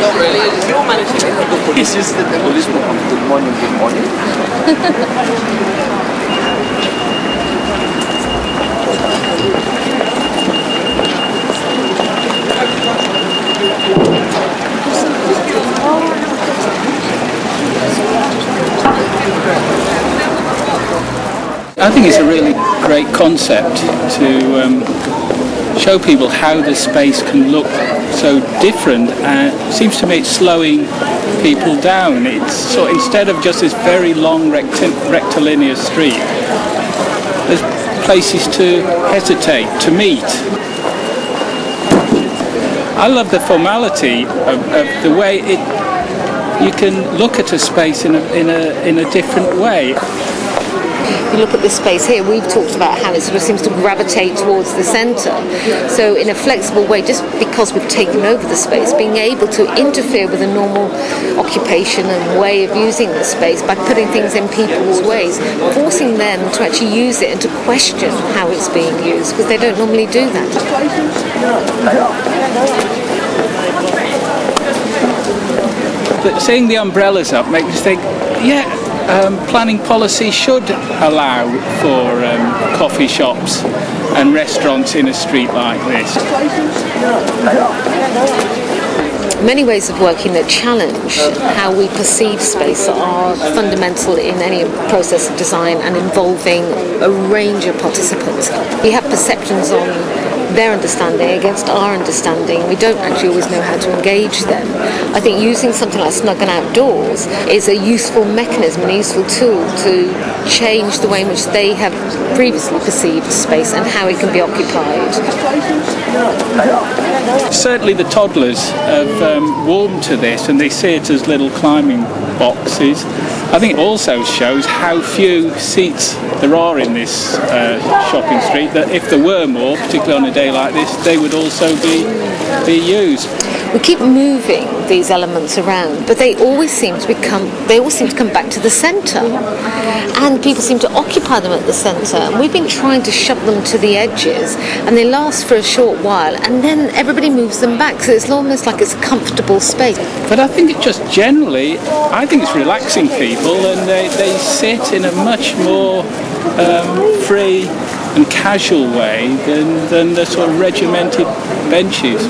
No, really, yo manejé el populismo, el populismo con. I think it's a really great concept to um, show people how the space can look so different. And it seems to me it's slowing people down. It's so instead of just this very long recti- rectilinear street, there's places to hesitate, to meet. I love the formality of, of the way it you can look at a space in a, in a, in a different way. You look at this space here, we've talked about how it sort of seems to gravitate towards the centre. So in a flexible way, just because we've taken over the space, being able to interfere with a normal occupation and way of using the space by putting things in people's ways, forcing them to actually use it and to question how it's being used, because they don't normally do that. But seeing the umbrellas up makes me think, yeah, um, planning policy should allow for um, coffee shops and restaurants in a street like this. Many ways of working that challenge how we perceive space are fundamental in any process of design and involving a range of participants. We have perceptions on their understanding against our understanding. We don't actually always know how to engage them. I think using something like Snug and Outdoors is a useful mechanism, a useful tool to change the way in which they have previously perceived space and how it can be occupied. Certainly the toddlers have um, warmed to this and they see it as little climbing boxes. I think it also shows how few seats there are in this uh, shopping street that if there were more, particularly on a day like this, they would also be, be used. We keep moving these elements around, but they always seem to become they all seem to come back to the centre. And people seem to occupy them at the centre. And we've been trying to shove them to the edges and they last for a short while and then everybody moves them back. So it's almost like it's a comfortable space. But I think it just generally, I think it's relaxing people and they, they sit in a much more um, free and casual way than, than the sort of regimented benches.